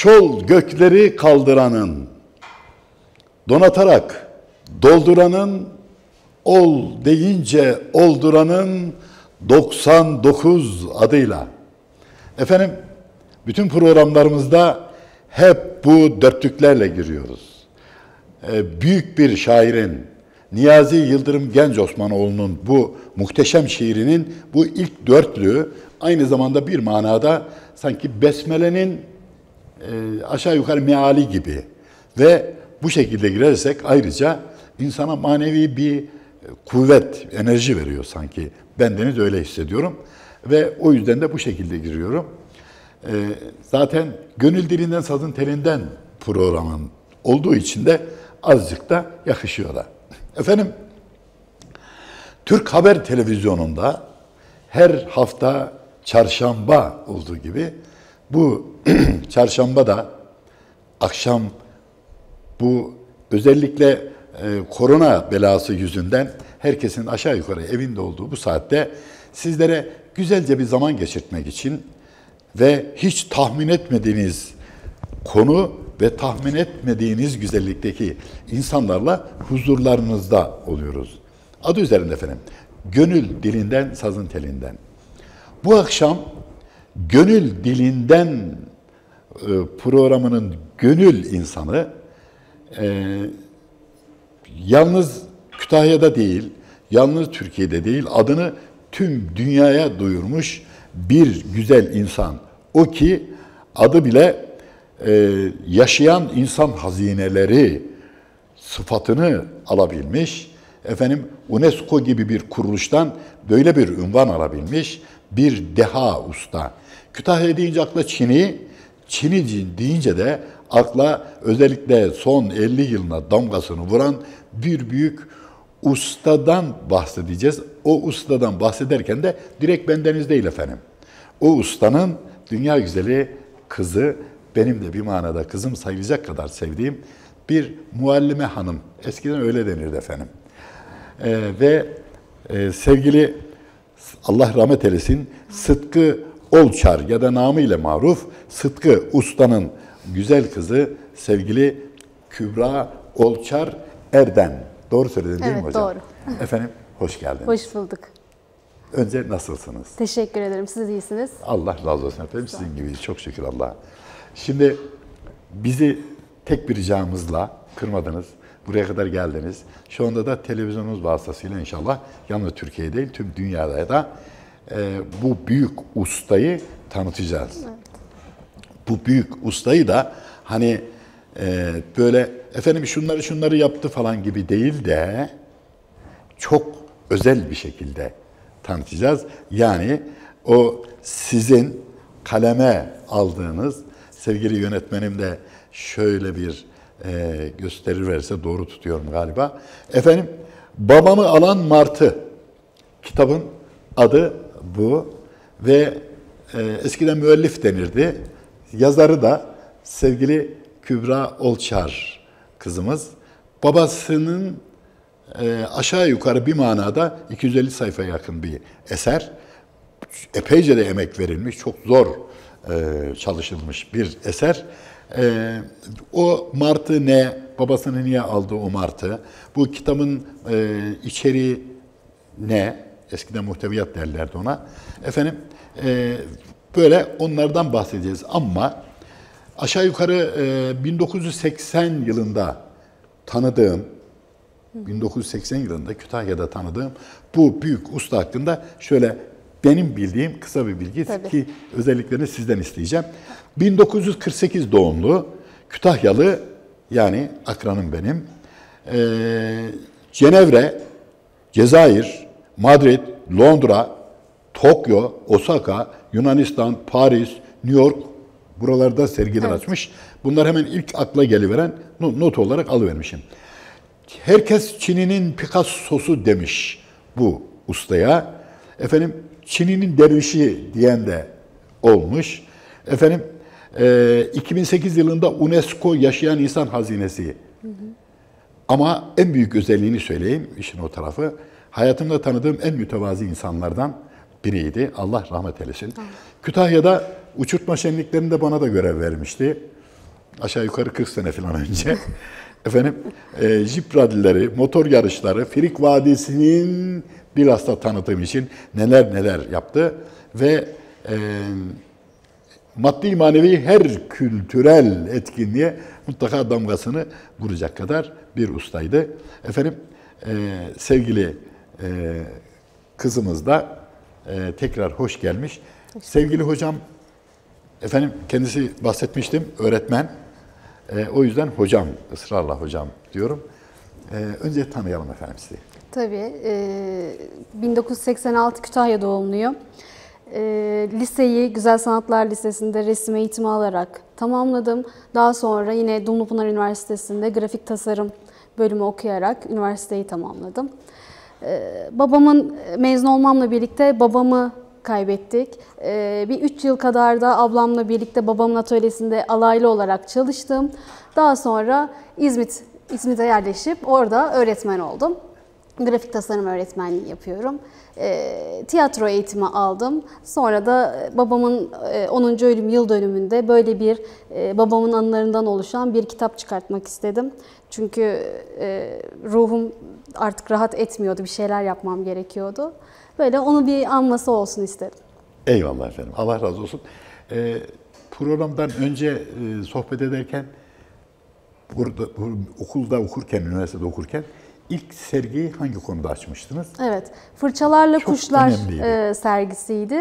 Şol gökleri kaldıranın, donatarak dolduranın, ol deyince olduranın 99 adıyla. Efendim, bütün programlarımızda hep bu dörtlüklerle giriyoruz. Ee, büyük bir şairin, Niyazi Yıldırım Genç Osmanoğlu'nun bu muhteşem şiirinin bu ilk dörtlüğü aynı zamanda bir manada sanki Besmele'nin e, aşağı yukarı meali gibi ve bu şekilde girersek ayrıca insana manevi bir kuvvet, enerji veriyor sanki. Bendeniz öyle hissediyorum ve o yüzden de bu şekilde giriyorum. E, zaten gönül dilinden sazın telinden programın olduğu için de azıcık da yakışıyor da. Efendim, Türk Haber Televizyonu'nda her hafta çarşamba olduğu gibi bu çarşamba da akşam bu özellikle e, korona belası yüzünden herkesin aşağı yukarı evinde olduğu bu saatte sizlere güzelce bir zaman geçirtmek için ve hiç tahmin etmediğiniz konu ve tahmin etmediğiniz güzellikteki insanlarla huzurlarınızda oluyoruz. Adı üzerinde efendim. Gönül dilinden, sazın telinden. Bu akşam gönül dilinden e, programının gönül insanı e, yalnız Kütahya'da değil, yalnız Türkiye'de değil, adını tüm dünyaya duyurmuş bir güzel insan. O ki adı bile e, yaşayan insan hazineleri sıfatını alabilmiş. Efendim UNESCO gibi bir kuruluştan böyle bir ünvan alabilmiş bir deha usta. Kütahya deyince akla Çin'i, Çin'i deyince de akla özellikle son 50 yılına damgasını vuran bir büyük ustadan bahsedeceğiz. O ustadan bahsederken de direkt bendeniz değil efendim. O ustanın dünya güzeli kızı benim de bir manada kızım sayılacak kadar sevdiğim bir muallime hanım. Eskiden öyle denirdi efendim. Ee, ve e, sevgili Allah rahmet eylesin Sıtkı Olçar ya da namıyla maruf Sıtkı Usta'nın güzel kızı sevgili Kübra Olçar Erden. Doğru söyledin değil evet, mi hocam? doğru. Efendim hoş geldiniz. Hoş bulduk. Önce nasılsınız? Teşekkür ederim. Siz iyisiniz. Allah razı olsun efendim. Sizin gibiyiz. Çok şükür Allah'a. Şimdi bizi tek bir ricamızla kırmadınız. Buraya kadar geldiniz. Şu anda da televizyonumuz vasıtasıyla inşallah yalnız Türkiye değil tüm dünyada da e, bu büyük ustayı tanıtacağız. Bu büyük ustayı da hani e, böyle efendim şunları şunları yaptı falan gibi değil de çok özel bir şekilde tanıtacağız. Yani o sizin kaleme aldığınız sevgili yönetmenim de şöyle bir e, gösteri verirse doğru tutuyorum galiba. Efendim, Babamı Alan Martı kitabın adı bu ve e, eskiden müellif denirdi. Yazarı da sevgili Kübra Olçar kızımız. Babasının e, aşağı yukarı bir manada 250 sayfa yakın bir eser. Epeyce de emek verilmiş, çok zor e, çalışılmış bir eser. E, o martı ne, babasını niye aldı o martı, bu kitabın e, içeriği ne, eskiden muhteviyat derlerdi ona. Efendim böyle onlardan bahsedeceğiz ama aşağı yukarı 1980 yılında tanıdığım, 1980 yılında Kütahya'da tanıdığım bu büyük usta hakkında şöyle benim bildiğim kısa bir bilgi Tabii. ki özelliklerini sizden isteyeceğim. 1948 doğumlu Kütahyalı yani akranım benim. Ee, Cenevre, Cezayir, Madrid, Londra, Tokyo, Osaka, Yunanistan, Paris, New York buralarda sergiler evet. açmış. Bunlar hemen ilk akla geliveren not olarak alıvermişim. Herkes Çin'inin Picasso'su demiş bu ustaya. Efendim Çin'in dervişi diyen de olmuş. Efendim e, 2008 yılında UNESCO Yaşayan İnsan Hazinesi. Hı hı. Ama en büyük özelliğini söyleyeyim işin o tarafı. Hayatımda tanıdığım en mütevazi insanlardan biriydi. Allah rahmet eylesin. Hı. Kütahya'da uçurtma şenliklerinde bana da görev vermişti. aşağı yukarı 40 sene falan önce. Efendim e, jip rallileri, motor yarışları, Frik Vadisi'nin bilhassa tanıtım için neler neler yaptı ve e, maddi manevi her kültürel etkinliğe mutlaka damgasını vuracak kadar bir ustaydı. Efendim e, sevgili e, kızımız da e, tekrar hoş gelmiş. Sevgili hocam, efendim kendisi bahsetmiştim, öğretmen. E, o yüzden hocam, ısrarla hocam diyorum. E, önce tanıyalım efendim sizi. Tabii. e, 1986 Kütahya doğumluyum. E, liseyi Güzel Sanatlar Lisesi'nde resim eğitimi alarak tamamladım. Daha sonra yine Dumlupınar Üniversitesi'nde grafik tasarım bölümü okuyarak üniversiteyi tamamladım. E, babamın mezun olmamla birlikte babamı kaybettik. E, bir üç yıl kadar da ablamla birlikte babamın atölyesinde alaylı olarak çalıştım. Daha sonra İzmit İzmit'e yerleşip orada öğretmen oldum. Grafik tasarım öğretmenliği yapıyorum. E, tiyatro eğitimi aldım. Sonra da babamın e, 10. ölüm yıl dönümünde böyle bir e, babamın anılarından oluşan bir kitap çıkartmak istedim. Çünkü e, ruhum artık rahat etmiyordu. Bir şeyler yapmam gerekiyordu. Böyle onu bir anması olsun istedim. Eyvallah efendim. Allah razı olsun. Ee, programdan önce e, sohbet ederken burada bu- okulda okurken, üniversitede okurken ilk sergiyi hangi konuda açmıştınız? Evet, Fırçalarla Çok Kuşlar önemliydi. e, sergisiydi.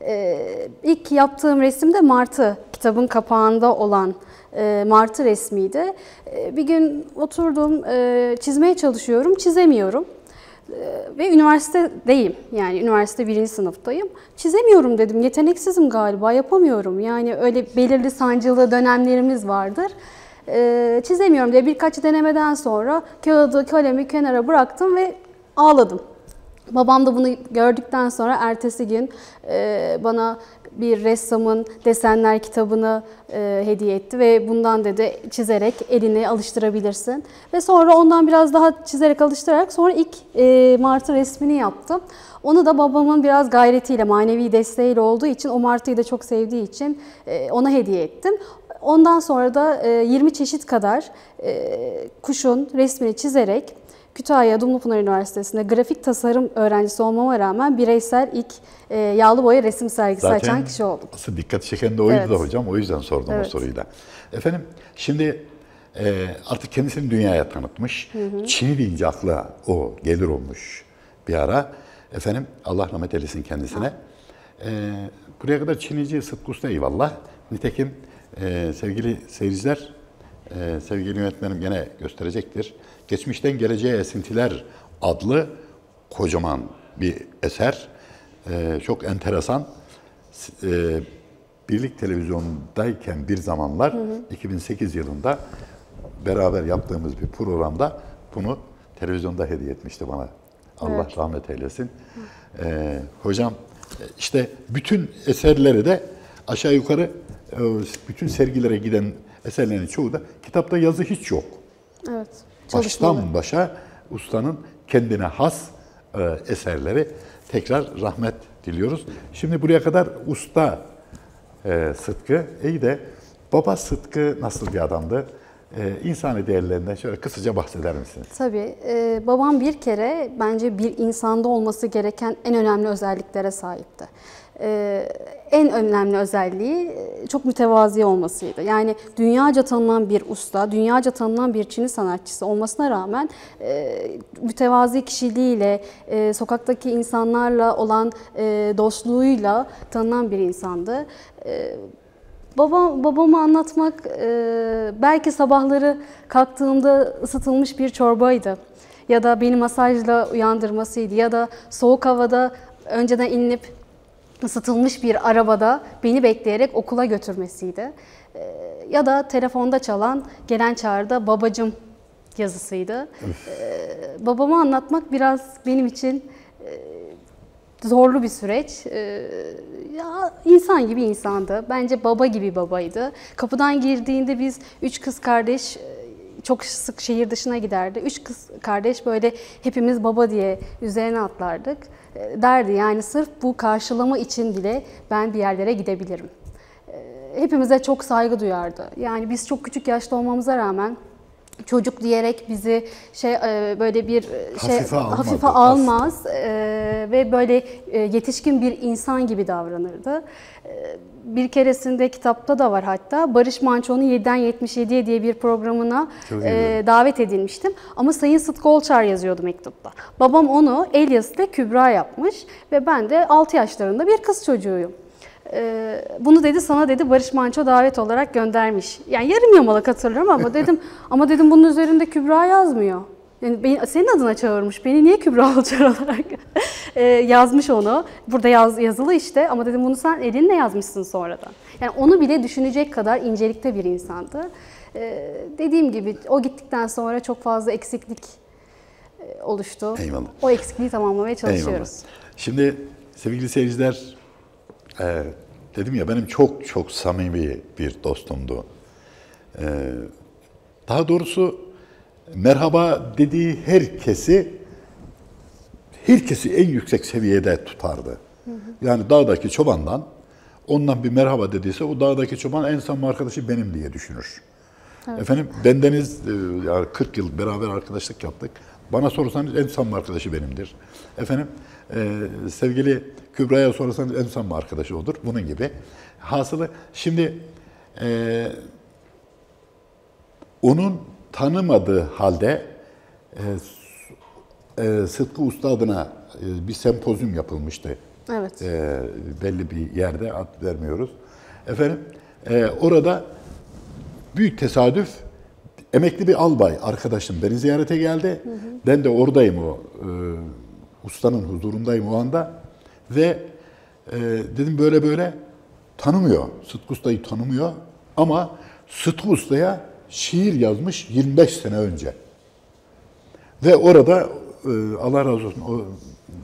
E, ilk yaptığım resim de Martı, kitabın kapağında olan e, Martı resmiydi. E, bir gün oturdum, e, çizmeye çalışıyorum, çizemiyorum. E, ve üniversitedeyim, yani üniversite birinci sınıftayım. Çizemiyorum dedim, yeteneksizim galiba, yapamıyorum. Yani öyle belirli sancılı dönemlerimiz vardır. E, çizemiyorum diye birkaç denemeden sonra kağıdı, kalemi kenara bıraktım ve ağladım. Babam da bunu gördükten sonra ertesi gün e, bana bir ressamın desenler kitabını e, hediye etti ve bundan dedi çizerek elini alıştırabilirsin. Ve sonra ondan biraz daha çizerek alıştırarak sonra ilk e, martı resmini yaptım. Onu da babamın biraz gayretiyle, manevi desteğiyle olduğu için, o martıyı da çok sevdiği için e, ona hediye ettim. Ondan sonra da e, 20 çeşit kadar e, kuşun resmini çizerek Kütahya Dumlupınar Üniversitesi'nde grafik tasarım öğrencisi olmama rağmen bireysel ilk e, yağlı boya resim sergisi açan kişi oldum. Asıl dikkat çeken de oydu Evet. da hocam. O yüzden sordum Evet. o soruyu da. Efendim şimdi e, artık kendisini dünyaya tanıtmış. Çin'i deyince akla o gelir olmuş bir ara. Efendim Allah rahmet eylesin kendisine. E, buraya kadar Çinici Sıtkı Usta eyvallah. Nitekim e, sevgili seyirciler, e, sevgili yönetmenim gene gösterecektir. Geçmişten Geleceğe Esintiler adlı kocaman bir eser. E, çok enteresan. S- e, Birlik Televizyonu'ndayken bir zamanlar 2008 yılında beraber yaptığımız bir programda bunu televizyonda hediye etmişti bana. Allah rahmet eylesin. E, hocam e, işte bütün eserleri de aşağı yukarı bütün sergilere giden eserlerin çoğu da kitapta yazı hiç yok. Evet. Çalışmalı. Baştan başa ustanın kendine has e, eserleri tekrar rahmet diliyoruz. Şimdi buraya kadar usta e, Sıtkı, iyi de baba Sıtkı nasıl bir adamdı? E, insani değerlerinden şöyle kısaca bahseder misiniz? Tabii. e, babam bir kere bence bir insanda olması gereken en önemli özelliklere sahipti. E, en önemli özelliği e, çok mütevazi olmasıydı. Yani dünyaca tanınan bir usta, dünyaca tanınan bir Çin'i sanatçısı olmasına rağmen e, mütevazi kişiliğiyle, sokaktaki insanlarla olan dostluğuyla tanınan bir insandı. E, Baba, babamı anlatmak belki sabahları kalktığımda ısıtılmış bir çorbaydı. Ya da beni masajla uyandırmasıydı. Ya da soğuk havada önceden inip ısıtılmış bir arabada beni bekleyerek okula götürmesiydi. E, ya da telefonda çalan gelen çağrıda babacım yazısıydı. E, babamı anlatmak biraz benim için zorlu bir süreç. Ee, ya insan gibi insandı. Bence baba gibi babaydı. Kapıdan girdiğinde biz üç kız kardeş e, çok sık şehir dışına giderdi. Üç kız kardeş böyle hepimiz baba diye üzerine atlardık. E, Derdi yani sırf bu karşılama için bile ben bir yerlere gidebilirim. e, hepimize çok saygı duyardı. Yani biz çok küçük yaşta olmamıza rağmen çocuk diyerek bizi şey e, böyle bir şey Hafife almadı. hafife almaz e, ve böyle yetişkin bir insan gibi davranırdı. E, Bir keresinde kitapta da var hatta Barış Manço'nun 7'den 77'ye diye bir programına e, davet edilmiştim. Ama Sayın Sıtkı Olçar yazıyordu mektupta. Babam onu Elias ile Kübra yapmış ve ben de 6 yaşlarında bir kız çocuğuyum. Ee, bunu dedi sana dedi Barış Manço davet olarak göndermiş. Yani yarım yamalak hatırlıyorum ama dedim ama dedim bunun üzerinde Kübra yazmıyor. Yani beni, senin adına çağırmış. Beni niye Kübra Olçar olarak Ee, yazmış onu. Burada yaz, yazılı işte ama dedim bunu sen elinle yazmışsın sonradan. Yani onu bile düşünecek kadar incelikte bir insandı. Ee, dediğim gibi o gittikten sonra çok fazla eksiklik e, oluştu. Eyvallah. O eksikliği tamamlamaya çalışıyoruz. Eyvallah. Şimdi sevgili seyirciler, e, dedim ya benim çok çok samimi bir dostumdu. E, daha doğrusu merhaba dediği herkesi herkesi en yüksek seviyede tutardı. Yani dağdaki çobandan ondan bir merhaba dediyse o dağdaki çoban en samimi arkadaşı benim diye düşünür. Efendim bendeniz e, yani 40 yıl beraber arkadaşlık yaptık. Bana sorarsanız en samimi arkadaşı benimdir. Efendim e, sevgili Kübra'ya sorarsanız en samimi arkadaşı odur. Bunun gibi. Hasılı şimdi e, onun tanımadığı halde e, e, Sıtkı Usta adına e, bir sempozyum yapılmıştı. Evet. E, belli bir yerde ad vermiyoruz. Efendim e, orada büyük tesadüf emekli bir albay arkadaşım beni ziyarete geldi. Ben de oradayım o e, ustanın huzurundayım o anda ve e, dedim böyle böyle tanımıyor. Sıtkı Usta'yı tanımıyor ama Sıtkı Usta'ya şiir yazmış 25 sene önce. Ve orada e, Allah razı olsun o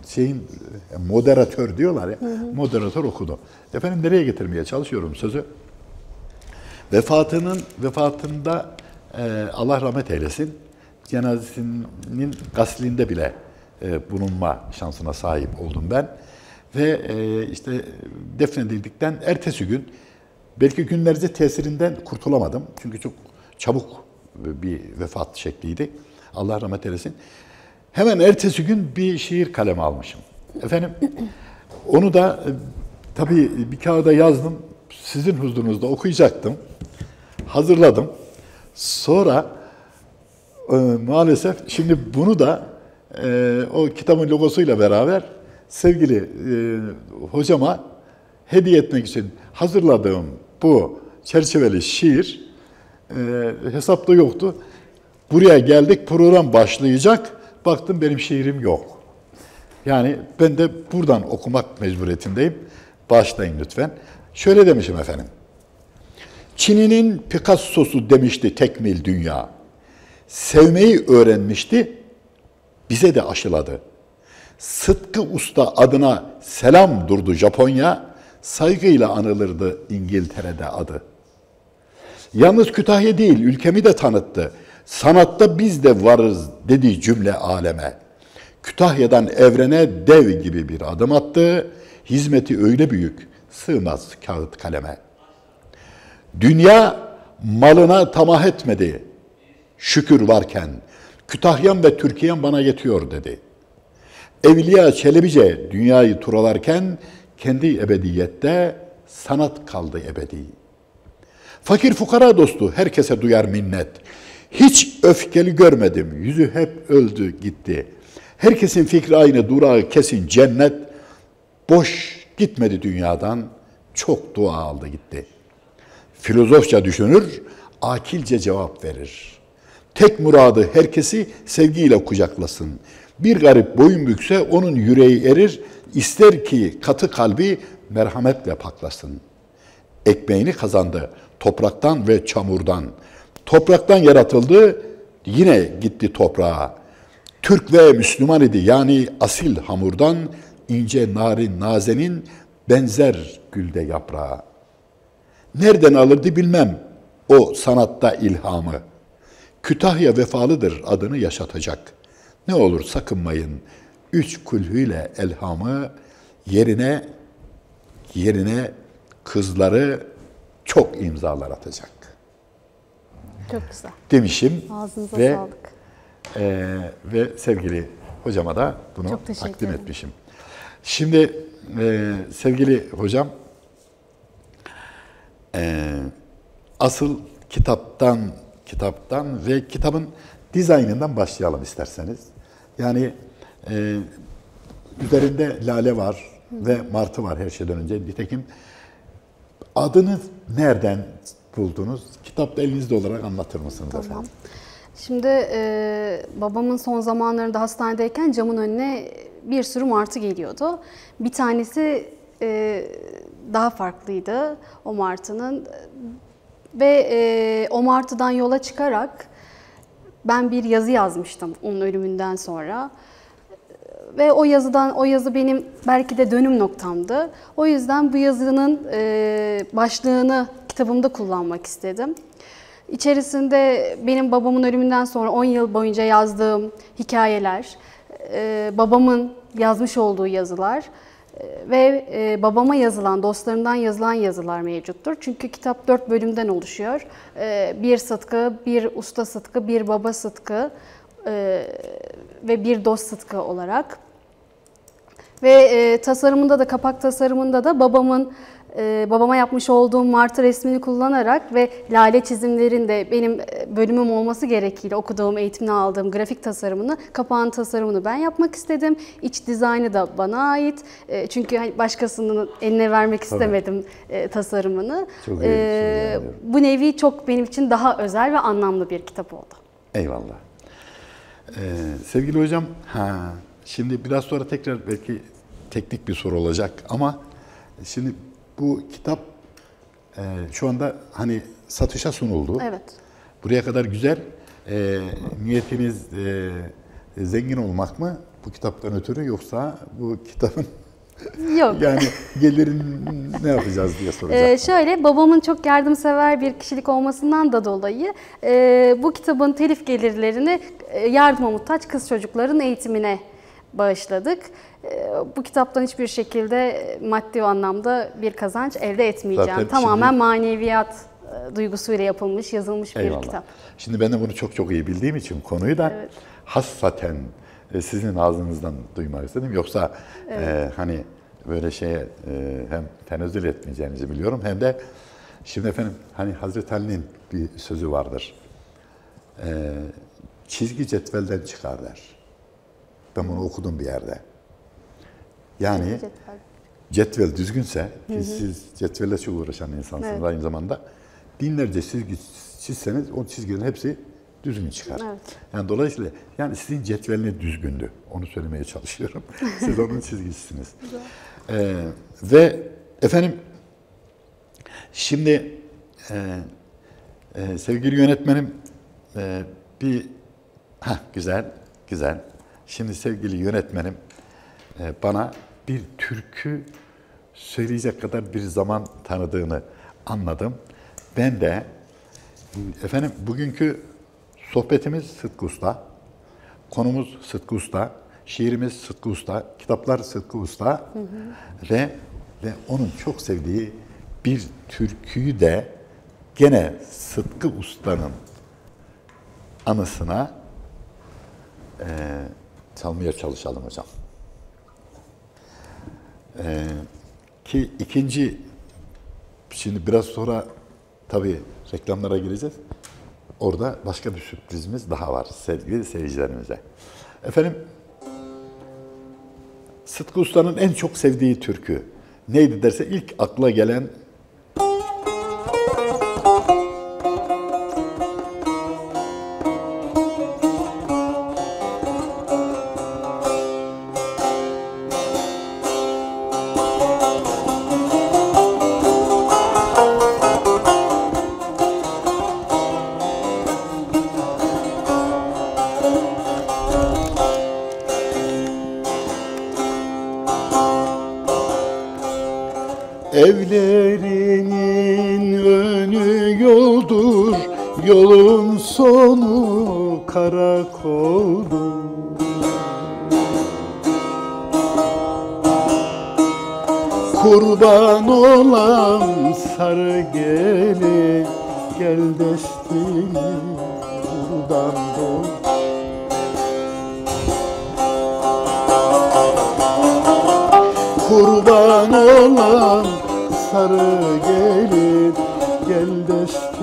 şeyin e, moderatör diyorlar ya. Moderatör okudu. Efendim nereye getirmeye çalışıyorum sözü? Vefatının vefatında e, Allah rahmet eylesin. Cenazesinin gaslinde bile bulunma şansına sahip oldum ben. Ve işte defnedildikten ertesi gün belki günlerce tesirinden kurtulamadım. Çünkü çok çabuk bir vefat şekliydi. Allah rahmet eylesin. Hemen ertesi gün bir şiir kalemi almışım. Efendim onu da e, tabii bir kağıda yazdım. Sizin huzurunuzda okuyacaktım. Hazırladım. Sonra e, maalesef şimdi bunu da e, o kitabın logosuyla beraber sevgili e, hocama hediye etmek için hazırladığım bu çerçeveli şiir e, hesapta yoktu. Buraya geldik, program başlayacak. Baktım benim şiirim yok. Yani ben de buradan okumak mecburiyetindeyim. Başlayın lütfen. Şöyle demişim efendim. Çin'inin Picasso'su demişti tekmil dünya. Sevmeyi öğrenmişti, bize de aşıladı. Sıtkı Usta adına selam durdu Japonya, saygıyla anılırdı İngiltere'de adı. Yalnız Kütahya değil, ülkemi de tanıttı. Sanatta biz de varız dedi cümle aleme. Kütahya'dan evrene dev gibi bir adım attı. Hizmeti öyle büyük, sığmaz kağıt kaleme. Dünya malına tamah etmedi. Şükür varken Kütahyam ve Türkiye'm bana yetiyor dedi. Evliya Çelebice dünyayı turalarken kendi ebediyette sanat kaldı ebedi. Fakir fukara dostu herkese duyar minnet. Hiç öfkeli görmedim, yüzü hep öldü gitti. Herkesin fikri aynı, durağı kesin cennet. Boş gitmedi dünyadan, çok dua aldı gitti. Filozofça düşünür, akilce cevap verir. Tek muradı herkesi sevgiyle kucaklasın. Bir garip boyun bükse onun yüreği erir, ister ki katı kalbi merhametle paklasın. Ekmeğini kazandı topraktan ve çamurdan. Topraktan yaratıldı, yine gitti toprağa. Türk ve Müslüman idi yani asil hamurdan, ince narin nazenin benzer gülde yaprağı. Nereden alırdı bilmem o sanatta ilhamı. Kütahya vefalıdır adını yaşatacak. Ne olur sakınmayın üç kulhüyle elhamı yerine yerine kızları çok imzalar atacak Çok güzel. demişim Ağzınıza ve sağlık. e, ve sevgili hocama da bunu takdim ederim. etmişim. Şimdi e, sevgili hocam e, asıl kitaptan kitaptan ve kitabın dizaynından başlayalım isterseniz. Yani e, üzerinde lale var ve martı var her şeyden önce. Nitekim adını nereden buldunuz? Kitapta elinizde olarak anlatır mısınız efendim? Şimdi e, babamın son zamanlarında hastanedeyken camın önüne bir sürü martı geliyordu. Bir tanesi e, daha farklıydı o martının ve e, o martıdan yola çıkarak ben bir yazı yazmıştım onun ölümünden sonra. Ve o yazıdan o yazı benim belki de dönüm noktamdı. O yüzden bu yazının e, başlığını kitabımda kullanmak istedim. İçerisinde benim babamın ölümünden sonra 10 yıl boyunca yazdığım hikayeler, e, babamın yazmış olduğu yazılar e, ve e, babama yazılan, dostlarımdan yazılan yazılar mevcuttur. Çünkü kitap 4 bölümden oluşuyor. E, bir Sıtkı, bir Usta Sıtkı, bir Baba Sıtkı e, ve bir Dost Sıtkı olarak. Ve e, tasarımında da kapak tasarımında da babamın e, babama yapmış olduğum martı resmini kullanarak ve lale çizimlerinde benim e, bölümüm olması gerekiyle okuduğum, eğitimini aldığım grafik tasarımını, kapağın tasarımını ben yapmak istedim. İç dizaynı da bana ait. E, çünkü hani başkasının eline vermek istemedim e, tasarımını. Çok iyi, E, bu nevi çok benim için daha özel ve anlamlı bir kitap oldu. Eyvallah. Ee, sevgili hocam, ha, şimdi biraz sonra tekrar belki teknik bir soru olacak ama şimdi bu kitap e, şu anda hani satışa sunuldu. Evet. Buraya kadar güzel. E, niyetiniz e, zengin olmak mı bu kitaptan ötürü yoksa bu kitabın Yok. yani gelirin ne yapacağız diye soracağım. Ee, şöyle babamın çok yardımsever bir kişilik olmasından da dolayı e, bu kitabın telif gelirlerini e, yardıma muhtaç kız çocukların eğitimine bağışladık. E, bu kitaptan hiçbir şekilde maddi anlamda bir kazanç elde etmeyeceğim. Zaten Tamamen şimdi- maneviyat e, duygusuyla yapılmış, yazılmış bir Eyvallah. kitap. Şimdi ben de bunu çok çok iyi bildiğim için konuyu da Evet. hassaten sizin ağzınızdan duymak istedim. Yoksa e, hani böyle şeye e, hem tenezzül etmeyeceğinizi biliyorum hem de şimdi efendim hani Hazreti Ali'nin bir sözü vardır. E, çizgi cetvelden çıkar der. Ben bunu okudum bir yerde. Yani Cetvel. cetvel düzgünse, ki siz cetvelle çok uğraşan insansınız Evet. aynı zamanda, binlerce çizgi çizseniz o çizgilerin hepsi düzgün çıkar. Evet. Yani dolayısıyla yani sizin cetveliniz düzgündü. Onu söylemeye çalışıyorum. Siz onun çizgisisiniz. Ee, ve efendim şimdi e, e, sevgili yönetmenim e, bir ha güzel güzel. Şimdi sevgili yönetmenim e, bana bir türkü söyleyecek kadar bir zaman tanıdığını anladım. Ben de efendim bugünkü sohbetimiz Sıtkı Usta, konumuz Sıtkı Usta, şiirimiz Sıtkı Usta, kitaplar Sıtkı Usta ve ve onun çok sevdiği bir türküyü de gene Sıtkı Usta'nın anısına eee, çalmaya çalışalım hocam. Eee, ki ikinci, şimdi biraz sonra tabii reklamlara gireceğiz. Orada başka bir sürprizimiz daha var sevgili seyircilerimize. Efendim, Sıtkı Usta'nın en çok sevdiği türkü neydi derse ilk akla gelen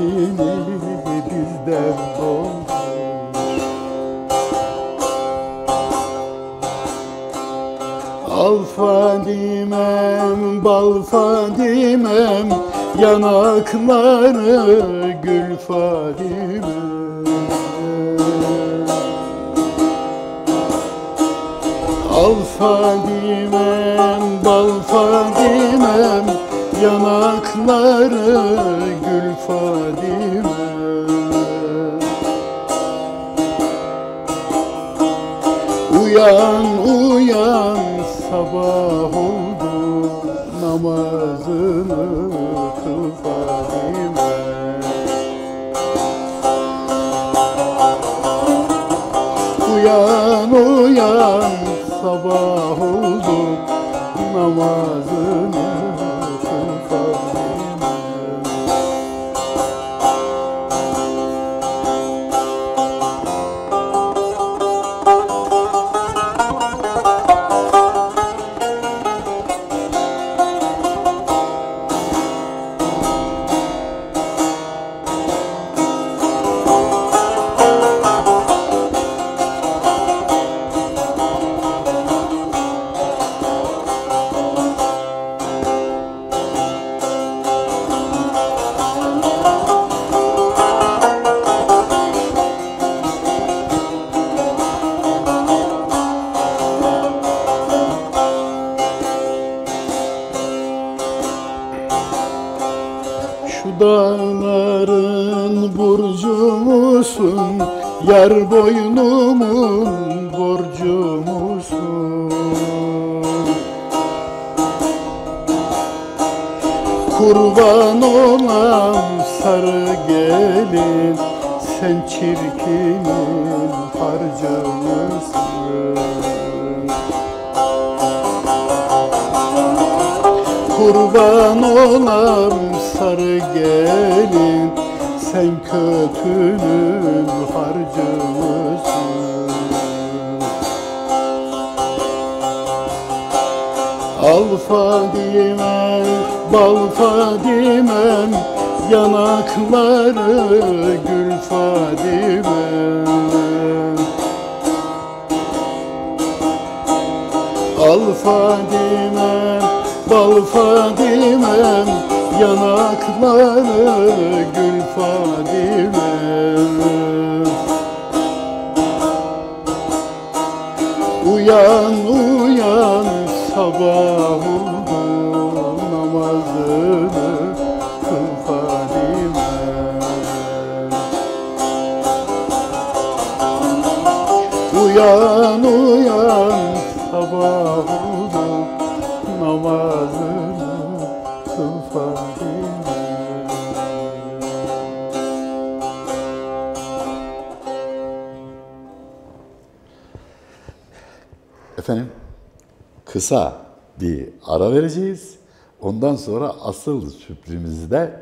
destini bizden doğ Al Fadimem, bal Fadimem Yanakları gül Fadimem Al Fadimem, bal Fadimem Yanakları Uyan uyan sabah oldu. Namazını kıl Fadime Uyan uyan sabah oldu. Namazını Şu dağların burcu musun? Yar boynumun borcu musun? Kurban olam sarı gelin Sen çirkinin harcı mısın? Kurban olam Sen kötünün harcı mısın? Al Fadime, bal Fadime Yanakları gül Fadime Al Fadime, bal Fadime Yanakları gül Fadime kısa bir ara vereceğiz. Ondan sonra asıl sürprizimizi de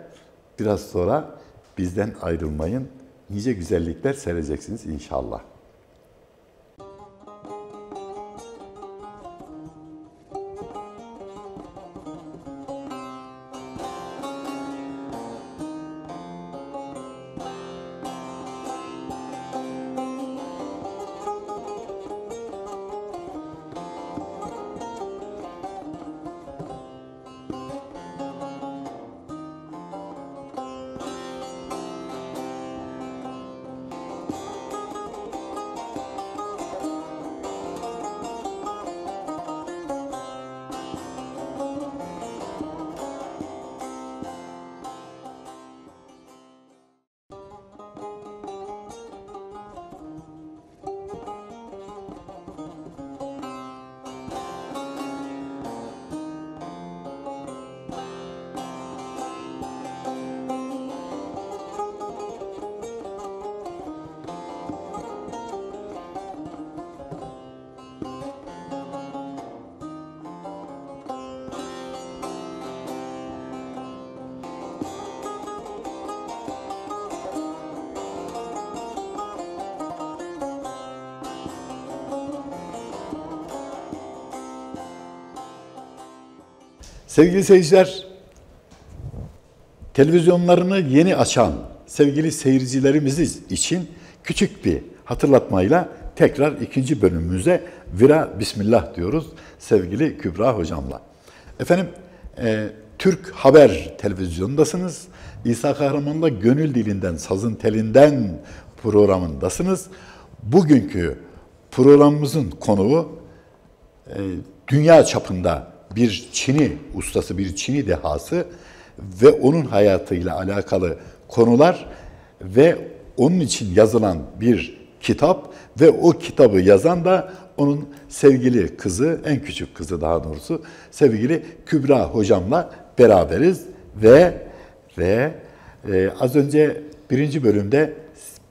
biraz sonra bizden ayrılmayın. Nice güzellikler seyredeceksiniz inşallah. Sevgili seyirciler, televizyonlarını yeni açan sevgili seyircilerimiz için küçük bir hatırlatmayla tekrar ikinci bölümümüze vira bismillah diyoruz sevgili Kübra hocamla. Efendim e, Türk Haber televizyondasınız. İsa Kahraman'la Gönül Dilinden, Sazın Telinden programındasınız. Bugünkü programımızın konuğu e, dünya çapında bir Çin'i ustası, bir Çin'i dehası ve onun hayatıyla alakalı konular ve onun için yazılan bir kitap ve o kitabı yazan da onun sevgili kızı, en küçük kızı daha doğrusu sevgili Kübra hocamla beraberiz ve ve e, az önce birinci bölümde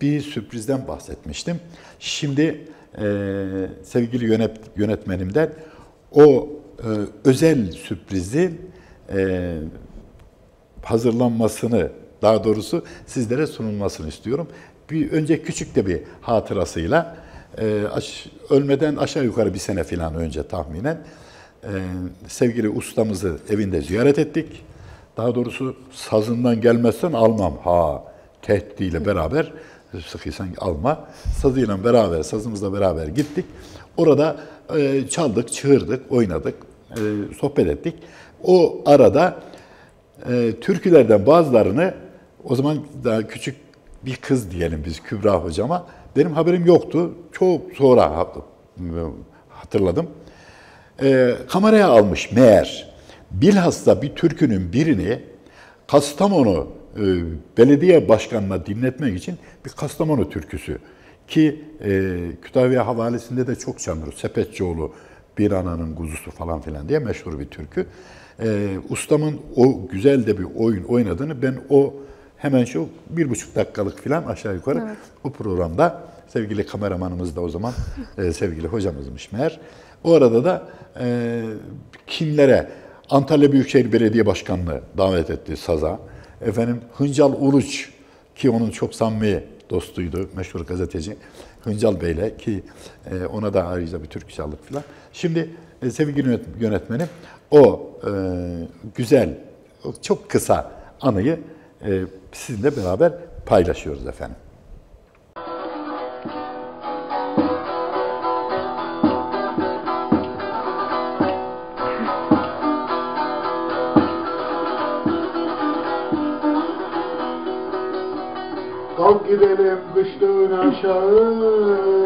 bir sürprizden bahsetmiştim. Şimdi e, sevgili yönet, yönetmenimden o özel sürprizin e, hazırlanmasını, daha doğrusu sizlere sunulmasını istiyorum. Bir önce küçük de bir hatırasıyla e, aş, ölmeden aşağı yukarı bir sene falan önce tahminen e, sevgili ustamızı evinde ziyaret ettik. Daha doğrusu sazından gelmezsen almam ha tehdidiyle beraber sıkıysan alma. Sazıyla beraber, sazımızla beraber gittik. Orada e, çaldık, çığırdık, oynadık, e, sohbet ettik. O arada e, türkülerden bazılarını o zaman daha küçük bir kız diyelim biz Kübra hocama benim haberim yoktu. Çok sonra hatırladım. E, kameraya almış meğer. Bilhassa bir türkünün birini Kastamonu e, belediye başkanına dinletmek için bir Kastamonu türküsü ki e, Kütahya havalesinde de çok çalınır. Sepetçioğlu bir ananın kuzusu falan filan diye meşhur bir türkü. E, ustamın o güzel de bir oyun oynadığını ben o hemen şu bir buçuk dakikalık falan aşağı yukarı evet. o programda sevgili kameramanımız da o zaman e, sevgili hocamızmış meğer. O arada da e, kimlere Antalya Büyükşehir Belediye Başkanlığı davet etti Saz'a. Efendim Hıncal Uruç ki onun çok samimi dostuydu, meşhur gazeteci Hıncal Bey'le ki e, ona da ayrıca bir Türk çaldık filan. Şimdi e, sevgili yönetmenim o e, güzel, çok kısa anıyı e, sizinle beraber paylaşıyoruz efendim. Kalk gidelim kışlığın aşağı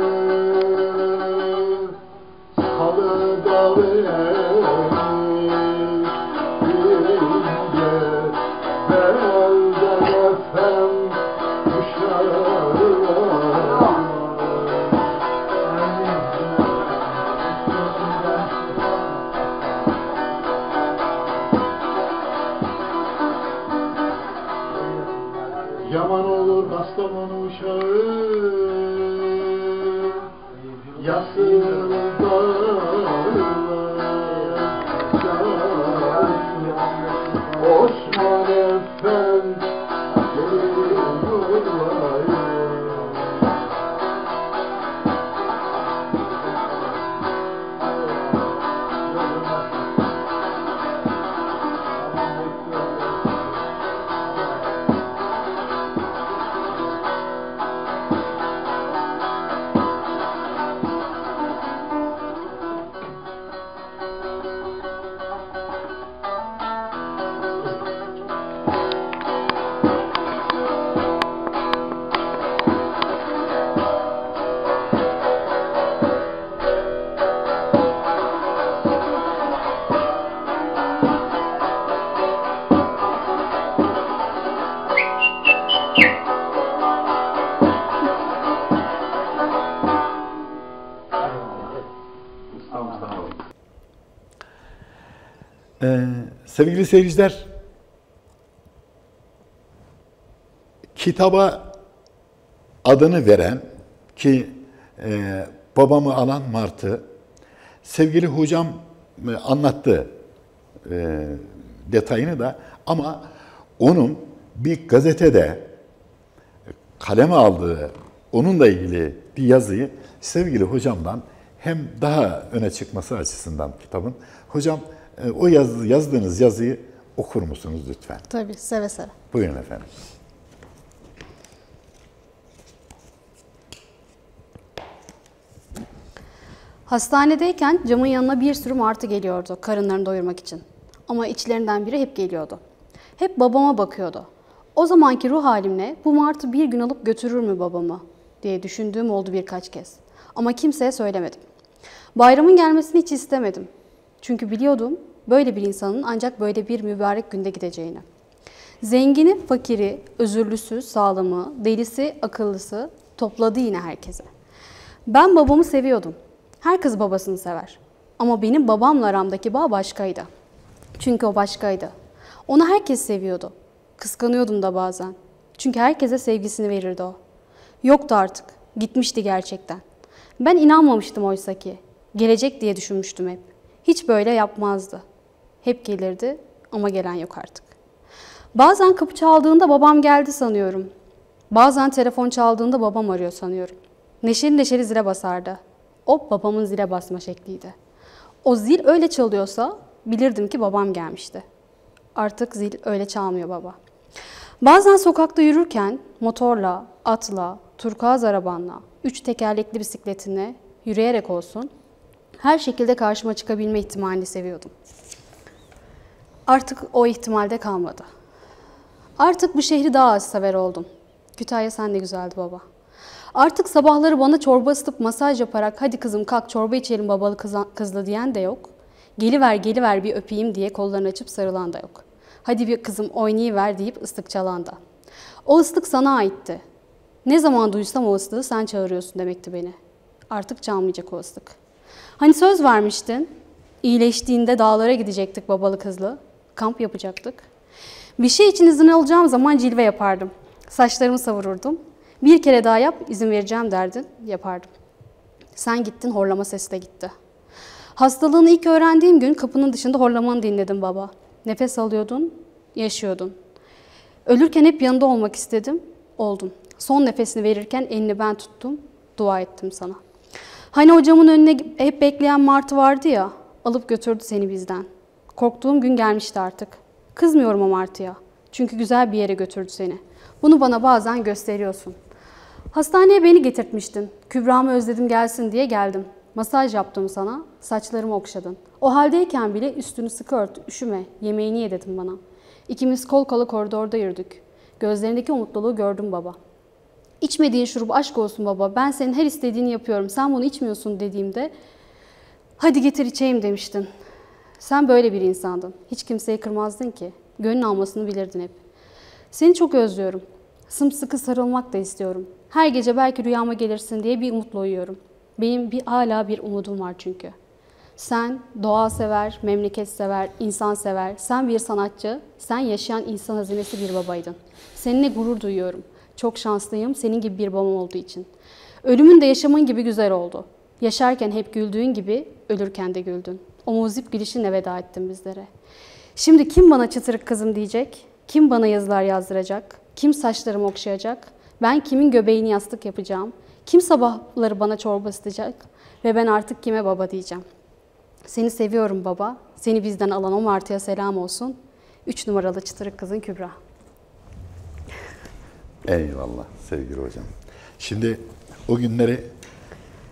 sevgili seyirciler, kitaba adını veren ki e, babamı alan Martı, sevgili hocam e, anlattı e, detayını da. Ama onun bir gazetede kaleme aldığı, onunla ilgili bir yazıyı sevgili hocamdan hem daha öne çıkması açısından kitabın, hocam o yaz, yazdığınız yazıyı okur musunuz lütfen? Tabii seve seve. Buyurun efendim. Hastanedeyken camın yanına bir sürü martı geliyordu karınlarını doyurmak için. Ama içlerinden biri hep geliyordu. Hep babama bakıyordu. O zamanki ruh halimle bu martı bir gün alıp götürür mü babamı diye düşündüğüm oldu birkaç kez. Ama kimseye söylemedim. Bayramın gelmesini hiç istemedim. Çünkü biliyordum böyle bir insanın ancak böyle bir mübarek günde gideceğini. Zengini, fakiri, özürlüsü, sağlamı, delisi, akıllısı topladı yine herkese. Ben babamı seviyordum. Herkes babasını sever. Ama benim babamla aramdaki bağ başkaydı. Çünkü o başkaydı. Onu herkes seviyordu. Kıskanıyordum da bazen. Çünkü herkese sevgisini verirdi o. Yoktu artık. Gitmişti gerçekten. Ben inanmamıştım oysa ki. Gelecek diye düşünmüştüm hep. Hiç böyle yapmazdı. Hep gelirdi ama gelen yok artık. Bazen kapı çaldığında babam geldi sanıyorum. Bazen telefon çaldığında babam arıyor sanıyorum. Neşeli neşeli zile basardı. O babamın zile basma şekliydi. O zil öyle çalıyorsa bilirdim ki babam gelmişti. Artık zil öyle çalmıyor baba. Bazen sokakta yürürken motorla, atla, turkuaz arabanla, üç tekerlekli bisikletine yürüyerek olsun her şekilde karşıma çıkabilme ihtimalini seviyordum. Artık o ihtimalde kalmadı. Artık bu şehri daha az sever oldum. Kütahya sen de güzeldi baba. Artık sabahları bana çorba ısıtıp masaj yaparak hadi kızım kalk çorba içelim babalı kızla, diyen de yok. Geliver geliver bir öpeyim diye kollarını açıp sarılan da yok. Hadi bir kızım oynayıver deyip ıslık çalan da. O ıslık sana aitti. Ne zaman duysam o ıslığı sen çağırıyorsun demekti beni. Artık çalmayacak o ıslık. Hani söz vermiştin. İyileştiğinde dağlara gidecektik babalı kızlı. Kamp yapacaktık. Bir şey için izin alacağım zaman cilve yapardım. Saçlarımı savururdum. Bir kere daha yap, izin vereceğim derdin, yapardım. Sen gittin, horlama sesi de gitti. Hastalığını ilk öğrendiğim gün kapının dışında horlamanı dinledim baba. Nefes alıyordun, yaşıyordun. Ölürken hep yanında olmak istedim, oldum. Son nefesini verirken elini ben tuttum, dua ettim sana. Hani o camın önüne hep bekleyen martı vardı ya, alıp götürdü seni bizden. Korktuğum gün gelmişti artık. Kızmıyorum o martıya. Çünkü güzel bir yere götürdü seni. Bunu bana bazen gösteriyorsun. Hastaneye beni getirtmiştin. Kübra'mı özledim gelsin diye geldim. Masaj yaptım sana, saçlarımı okşadın. O haldeyken bile üstünü sıkı ört, üşüme, yemeğini ye dedim bana. İkimiz kol kola koridorda yürüdük. Gözlerindeki mutluluğu gördüm baba. İçmediğin şurup aşk olsun baba, ben senin her istediğini yapıyorum, sen bunu içmiyorsun dediğimde hadi getir içeyim demiştin. Sen böyle bir insandın. Hiç kimseyi kırmazdın ki. Gönül almasını bilirdin hep. Seni çok özlüyorum. Sımsıkı sarılmak da istiyorum. Her gece belki rüyama gelirsin diye bir umutla uyuyorum. Benim bir hala bir umudum var çünkü. Sen doğa sever, memleket sever, insan sever. Sen bir sanatçı, sen yaşayan insan hazinesi bir babaydın. Seninle gurur duyuyorum. Çok şanslıyım senin gibi bir babam olduğu için. Ölümün de yaşamın gibi güzel oldu. Yaşarken hep güldüğün gibi ölürken de güldün. O muzip gülüşünle veda ettin bizlere. Şimdi kim bana çıtırık kızım diyecek? Kim bana yazılar yazdıracak? Kim saçlarımı okşayacak? Ben kimin göbeğini yastık yapacağım? Kim sabahları bana çorba ısıtacak? Ve ben artık kime baba diyeceğim? Seni seviyorum baba. Seni bizden alan o martıya selam olsun. Üç numaralı çıtırık kızın Kübra. Eyvallah sevgili hocam. Şimdi o günleri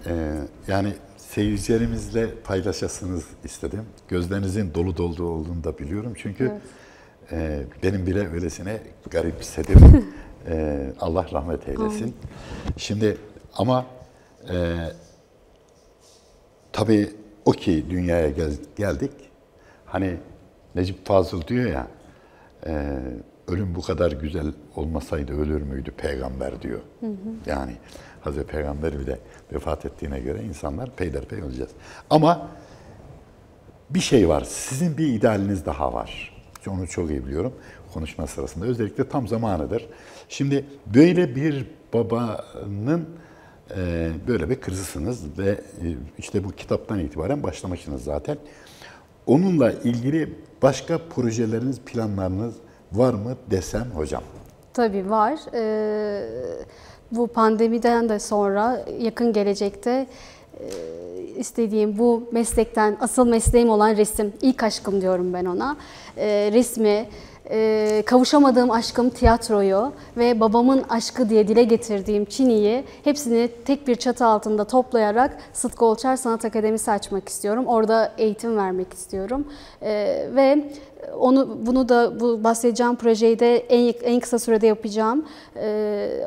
e, yani seyircilerimizle paylaşasınız istedim. Gözlerinizin dolu dolu olduğunu da biliyorum. Çünkü e, benim bile öylesine garipsedim. e, Allah rahmet eylesin. Şimdi ama e, tabii o ki dünyaya gel- geldik. Hani Necip Fazıl diyor ya, e, ölüm bu kadar güzel olmasaydı ölür müydü peygamber diyor. Yani Hazreti Peygamber bile vefat ettiğine göre insanlar peyderpey olacağız. Ama bir şey var, sizin bir idealiniz daha var. Onu çok iyi biliyorum konuşma sırasında. Özellikle tam zamanıdır. Şimdi böyle bir babanın e, böyle bir kızısınız ve e, işte bu kitaptan itibaren başlamışsınız zaten. Onunla ilgili başka projeleriniz, planlarınız var mı desem hocam? Tabii var. Ee, bu pandemiden de sonra yakın gelecekte e, istediğim bu meslekten asıl mesleğim olan resim. İlk aşkım diyorum ben ona. E, resmi, e, kavuşamadığım aşkım tiyatroyu ve babamın aşkı diye dile getirdiğim Çini'yi hepsini tek bir çatı altında toplayarak Sıtkı Olçar Sanat Akademisi açmak istiyorum. Orada eğitim vermek istiyorum. E, ve onu bunu da bu bahsedeceğim projeyi de en, en kısa sürede yapacağım. Ee,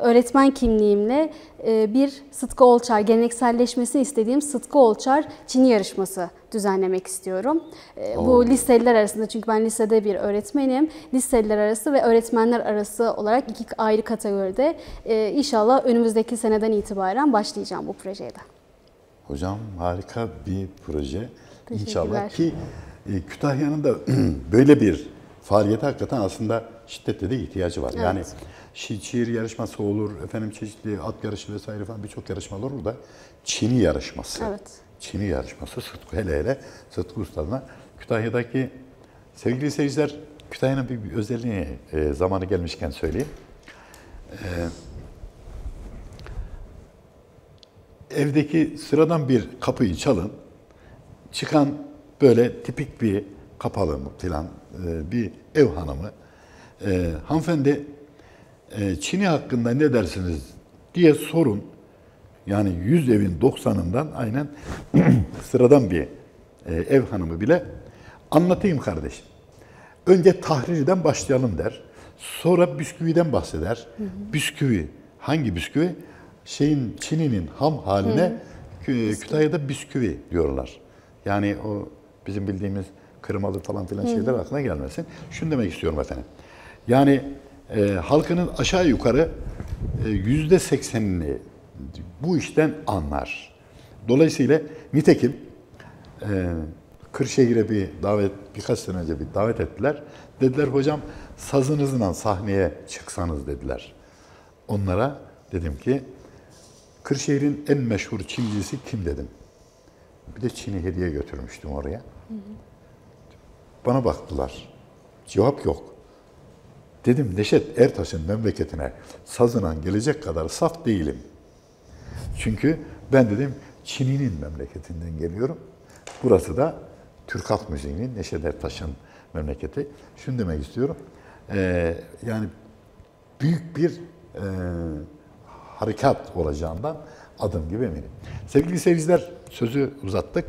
öğretmen kimliğimle e, bir Sıtkı Olçar gelenekselleşmesini istediğim Sıtkı Olçar Çini yarışması düzenlemek istiyorum. Ee, bu liseliler arasında çünkü ben lisede bir öğretmenim. Liseliler arası ve öğretmenler arası olarak iki ayrı kategoride e, inşallah önümüzdeki seneden itibaren başlayacağım bu projeye de. Hocam harika bir proje. İnşallah ki e, Kütahya'nın da böyle bir faaliyete hakikaten aslında şiddetle de ihtiyacı var. Yani şi- şiir yarışması olur, efendim çeşitli at yarışı vesaire falan birçok yarışmalar olur da Çini yarışması. Evet. Çini yarışması Sıtkı hele hele Sıtkı Usta'na Kütahya'daki sevgili seyirciler Kütahya'nın bir, bir özelliğini e, zamanı gelmişken söyleyeyim. evdeki sıradan bir kapıyı çalın. Çıkan böyle tipik bir kapalı mı filan e, bir ev hanımı. E, hanımefendi e, Çin'i hakkında ne dersiniz diye sorun. Yani 100 evin 90'ından aynen sıradan bir e, ev hanımı bile anlatayım kardeşim. Önce tahrirden başlayalım der. Sonra bisküviden bahseder. Bisküvi. Hangi bisküvi? Şeyin Çin'inin ham haline Kü- Kütahya'da bisküvi diyorlar. Yani o bizim bildiğimiz kırmalı falan filan şeyler aklına gelmesin. Şunu demek istiyorum efendim. Yani e, halkının aşağı yukarı e, yüzde seksenini bu işten anlar. Dolayısıyla nitekim e, Kırşehir'e bir davet, birkaç sene önce bir davet ettiler. Dediler hocam sazınızla sahneye çıksanız dediler. Onlara dedim ki Kırşehir'in en meşhur Çincisi kim dedim. Bir de Çin'i hediye götürmüştüm oraya. Bana baktılar. Cevap yok. Dedim Neşet Ertaş'ın memleketine sazına gelecek kadar saf değilim. Çünkü ben dedim Çin'in memleketinden geliyorum. Burası da Türk halk müziğinin Neşet Ertaş'ın memleketi. Şunu demek istiyorum. Ee, yani büyük bir e, harekat olacağından adım gibi eminim. Sevgili seyirciler sözü uzattık.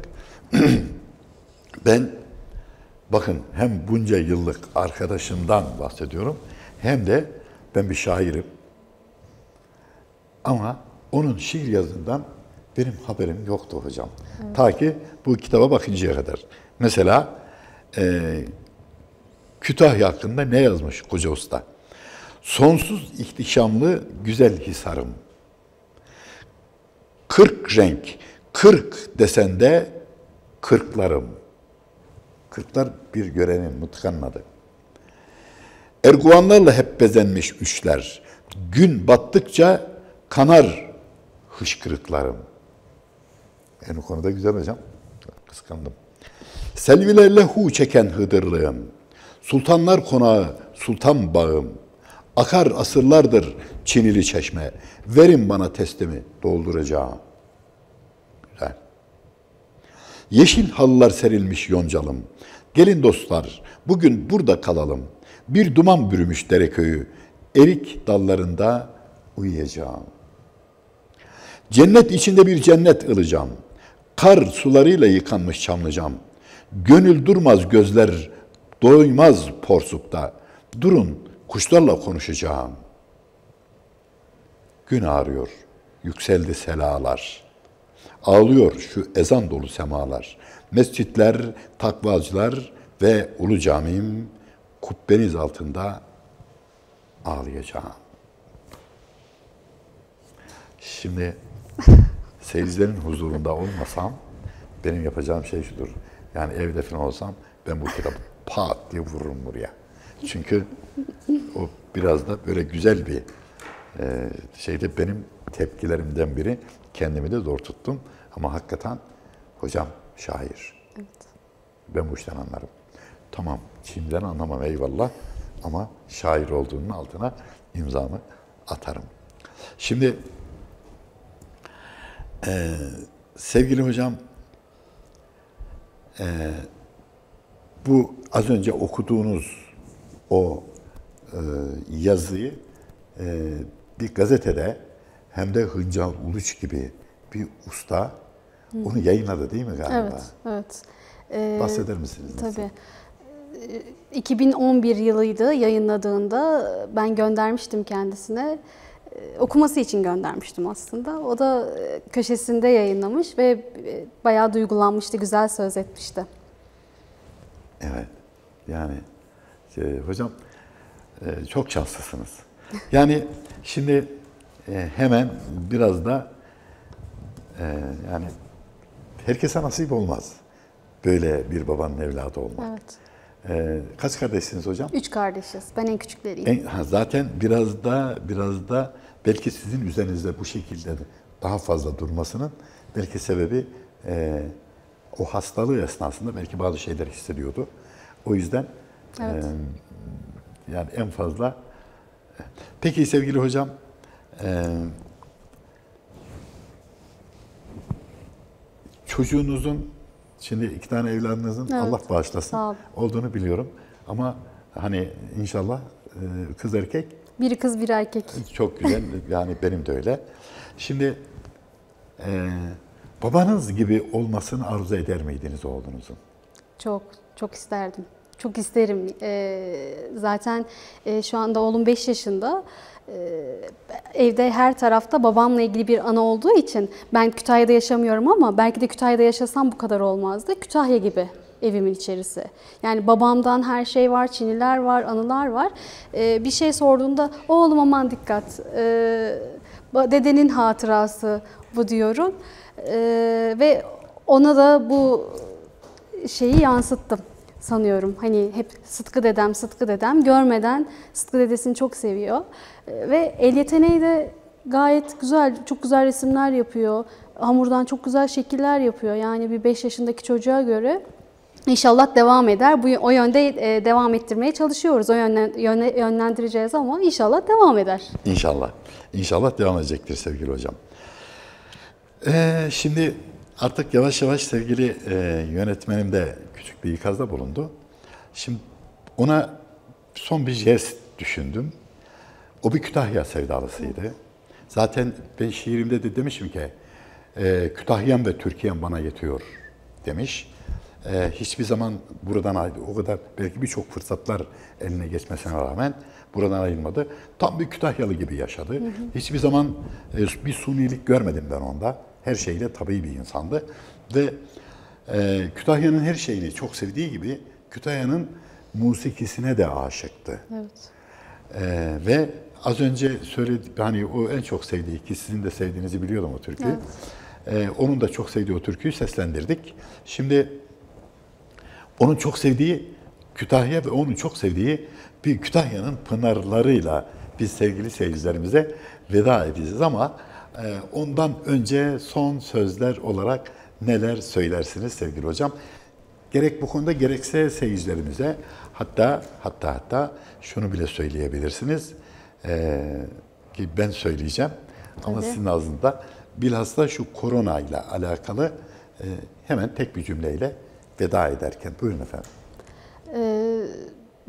ben bakın hem bunca yıllık arkadaşımdan bahsediyorum hem de ben bir şairim. Ama onun şiir yazından benim haberim yoktu hocam. Ta ki bu kitaba bakıncaya kadar. Mesela e, Kütahya hakkında ne yazmış Koca Usta? Sonsuz ihtişamlı güzel hisarım. Kırk renk, kırk desende kırklarım. Kırklar bir görenin, mutkanın adı. Erguvanlarla hep bezenmiş üçler. Gün battıkça kanar hışkırıklarım. Yani konuda güzel hocam. Kıskandım. Selvilerle hu çeken hıdırlığım. Sultanlar konağı, sultan bağım. Akar asırlardır Çinili çeşme. Verin bana testimi dolduracağım. Güzel. Yeşil halılar serilmiş yoncalım. Gelin dostlar, bugün burada kalalım. Bir duman bürümüş dere köyü. Erik dallarında uyuyacağım. Cennet içinde bir cennet ılacağım. Kar sularıyla yıkanmış Çamlıcam. Gönül durmaz gözler doymaz porsukta. Durun kuşlarla konuşacağım. Gün ağrıyor, yükseldi selalar. Ağlıyor şu ezan dolu semalar. Mescitler, takvacılar ve ulu camim kubbeniz altında ağlayacağım. Şimdi seyircilerin huzurunda olmasam benim yapacağım şey şudur. Yani evde falan olsam ben bu kitabı pat diye vururum buraya. Çünkü o biraz da böyle güzel bir e, şeyde benim tepkilerimden biri. Kendimi de zor tuttum. Ama hakikaten hocam şair. Ben bu işten anlarım. Tamam Çin'den anlamam eyvallah ama şair olduğunun altına imzamı atarım. Şimdi sevgili hocam, e, bu az önce okuduğunuz o e, yazıyı e, bir gazetede hem de Hıncal Uluç gibi bir usta onu yayınladı değil mi galiba? Evet, evet. Ee, Bahseder misiniz? nasıl? Tabii. Ee, 2011 yılıydı yayınladığında ben göndermiştim kendisine. Ee, Okuması için göndermiştim aslında. O da e, köşesinde yayınlamış ve e, bayağı duygulanmıştı, güzel söz etmişti. Evet. Yani e, hocam e, çok şanslısınız. Yani şimdi e, hemen biraz da e, yani herkese nasip olmaz. Böyle bir babanın evladı olmak. Evet. E, kaç kardeşsiniz hocam? Üç kardeşiz. Ben en küçükleriyim. En, ha, zaten biraz da biraz da belki sizin üzerinizde bu şekilde daha fazla durmasının belki sebebi e, o hastalığı esnasında belki bazı şeyler hissediyordu. O yüzden Evet. e, yani en fazla Peki sevgili hocam e, çocuğunuzun şimdi iki tane evladınızın Evet, Allah bağışlasın olduğunu biliyorum. Ama hani inşallah e, kız erkek Biri kız, biri erkek. çok güzel. yani benim de öyle. Şimdi e, babanız gibi olmasını arzu eder miydiniz oğlunuzun? Çok, çok isterdim. Çok isterim. Ee, zaten e, şu anda oğlum 5 yaşında. Ee, evde her tarafta babamla ilgili bir anı olduğu için ben Kütahya'da yaşamıyorum ama belki de Kütahya'da yaşasam bu kadar olmazdı. Kütahya gibi evimin içerisi. Yani babamdan her şey var, çiniler var, anılar var. Ee, bir şey sorduğunda oğlum aman dikkat, ba- dedenin hatırası bu diyorum. Ve ona da bu şeyi yansıttım sanıyorum. Hani hep Sıtkı dedem, Sıtkı dedem görmeden Sıtkı dedesini çok seviyor. Ee, Ve el yeteneği de gayet güzel, çok güzel resimler yapıyor. Hamurdan çok güzel şekiller yapıyor. Yani bir 5 yaşındaki çocuğa göre İnşallah devam eder. Bu o yönde e, devam ettirmeye çalışıyoruz. O yönlen, yönle- yönlendireceğiz ama inşallah devam eder. İnşallah. İnşallah devam edecektir sevgili hocam. Ee, şimdi artık yavaş yavaş sevgili e, yönetmenim de küçük bir ikazda bulundu. Şimdi ona son bir jest düşündüm. O bir Kütahya sevdalısıydı. Zaten ben şiirimde de demişim ki e, Kütahya'm ve Türkiye'm bana yetiyor demiş. E, hiçbir zaman buradan ayrı, o kadar belki birçok fırsatlar eline geçmesine rağmen buradan ayrılmadı. Tam bir Kütahyalı gibi yaşadı. Hiçbir zaman e, bir sunilik görmedim ben onda. Her şeyle tabii bir insandı. Ve e, Kütahya'nın her şeyini çok sevdiği gibi Kütahya'nın musikisine de aşıktı. Evet. Ee, ve az önce söyledi hani o en çok sevdiği ki sizin de sevdiğinizi biliyordum o türküyü. Ee, onun da çok sevdiği o türküyü seslendirdik. Şimdi onun çok sevdiği Kütahya ve onun çok sevdiği bir Kütahya'nın pınarlarıyla biz sevgili seyircilerimize veda edeceğiz ama e, ondan önce son sözler olarak neler söylersiniz sevgili hocam? Gerek bu konuda gerekse seyircilerimize hatta hatta hatta şunu bile söyleyebilirsiniz e, ki ben söyleyeceğim ama Tabii. sizin ağzında bilhassa şu korona ile alakalı e, hemen tek bir cümleyle veda ederken buyurun efendim. Ee,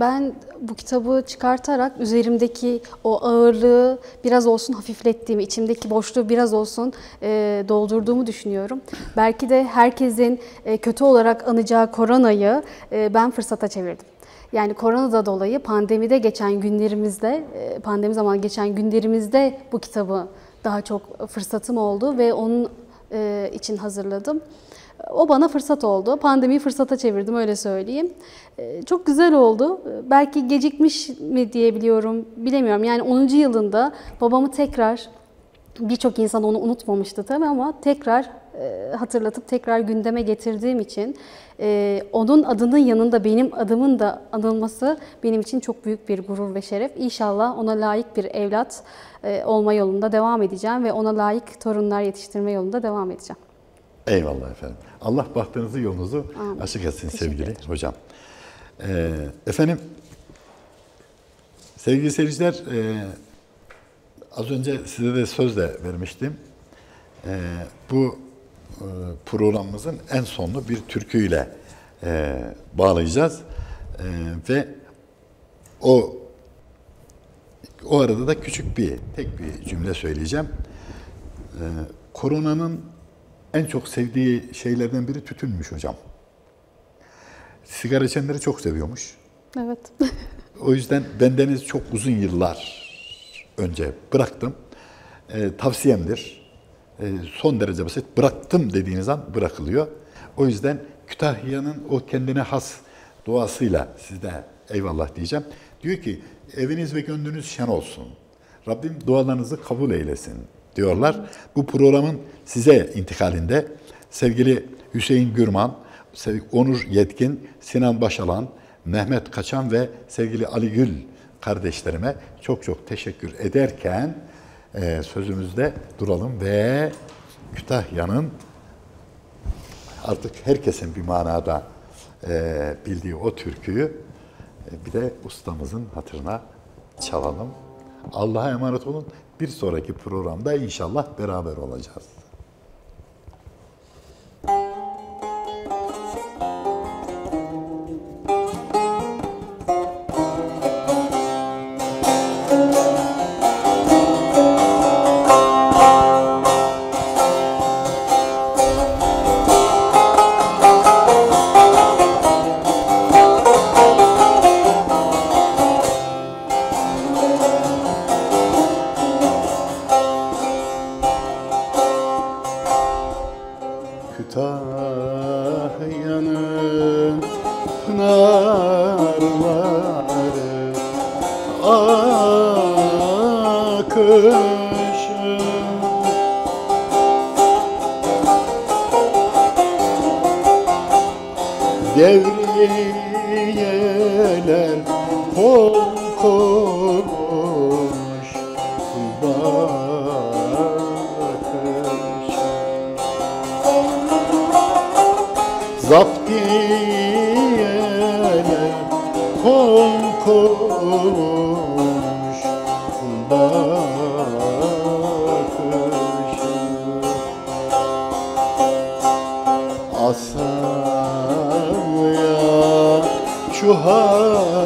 Ben bu kitabı çıkartarak üzerimdeki o ağırlığı biraz olsun hafiflettiğimi, içimdeki boşluğu biraz olsun e, doldurduğumu düşünüyorum. Belki de herkesin e, kötü olarak anacağı koronayı e, ben fırsata çevirdim. Yani korona dolayı pandemide geçen günlerimizde, e, pandemi zamanı geçen günlerimizde bu kitabı daha çok fırsatım oldu ve onun e, için hazırladım. O bana fırsat oldu. Pandemiyi fırsata çevirdim öyle söyleyeyim. Ee, Çok güzel oldu. Ee, Belki gecikmiş mi diyebiliyorum bilemiyorum. Yani 10. yılında babamı tekrar birçok insan onu unutmamıştı tabii ama tekrar e, hatırlatıp tekrar gündeme getirdiğim için e, onun adının yanında benim adımın da anılması benim için çok büyük bir gurur ve şeref. İnşallah ona layık bir evlat e, olma yolunda devam edeceğim ve ona layık torunlar yetiştirme yolunda devam edeceğim. Eyvallah efendim. Allah bahtınızı yolunuzu Amin. açık etsin Teşekkür sevgili ederim. hocam. Ee, efendim, sevgili seyirciler, e, az önce size de söz de vermiştim. E, bu e, programımızın en sonunu bir türküyle e, bağlayacağız. E, ve o o arada da küçük bir, tek bir cümle söyleyeceğim. Ee, koronanın en çok sevdiği şeylerden biri tütünmüş hocam. Sigara içenleri çok seviyormuş. Evet. O yüzden bendeniz çok uzun yıllar önce bıraktım. Ee, tavsiyemdir. Ee, son derece basit. Bıraktım dediğiniz an bırakılıyor. O yüzden Kütahya'nın o kendine has doğasıyla sizde eyvallah diyeceğim. Diyor ki eviniz ve gönlünüz şen olsun. Rabbim dualarınızı kabul eylesin diyorlar. Bu programın size intikalinde sevgili Hüseyin Gürman, Onur Yetkin, Sinan Başalan, Mehmet Kaçan ve sevgili Ali Gül kardeşlerime çok çok teşekkür ederken e, sözümüzde duralım ve Kütahya'nın artık herkesin bir manada e, bildiği o türküyü e, bir de ustamızın hatırına çalalım. Allah'a emanet olun. Bir sonraki programda inşallah beraber olacağız. Asaya şu haşalar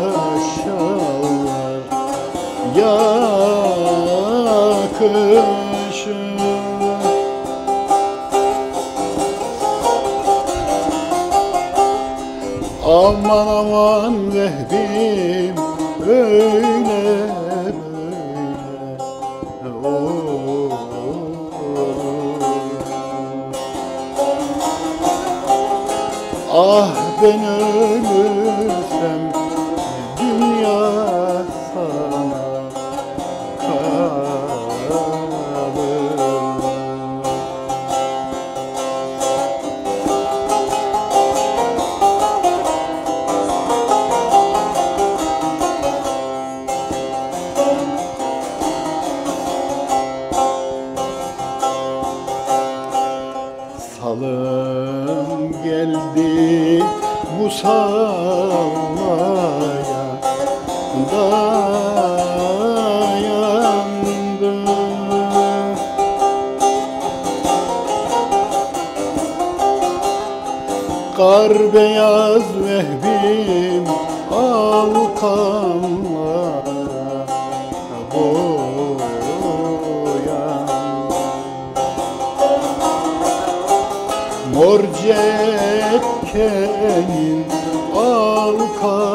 al